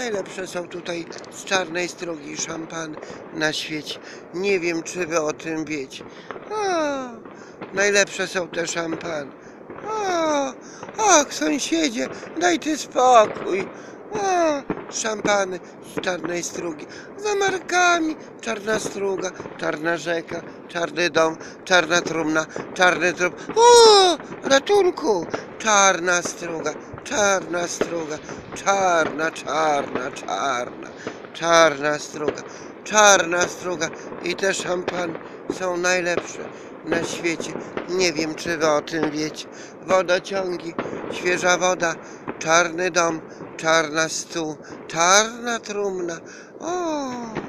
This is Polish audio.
Najlepsze są tutaj z czarnej strugi szampany na świecie. Nie wiem, czy wy o tym wiecie. O, najlepsze są te szampany. O, ach, sąsiedzie, daj ty spokój. O, szampany z czarnej strugi. Za markami czarna struga, czarna rzeka, czarny dom, czarna trumna, czarny trup. O, ratunku! Czarna struga, czarna struga, czarna, czarna, czarna, czarna struga, czarna struga. I te szampany są najlepsze na świecie. Nie wiem, czy wy o tym wiecie. Wodociągi, świeża woda, czarny dom, czarna stół, czarna trumna. O!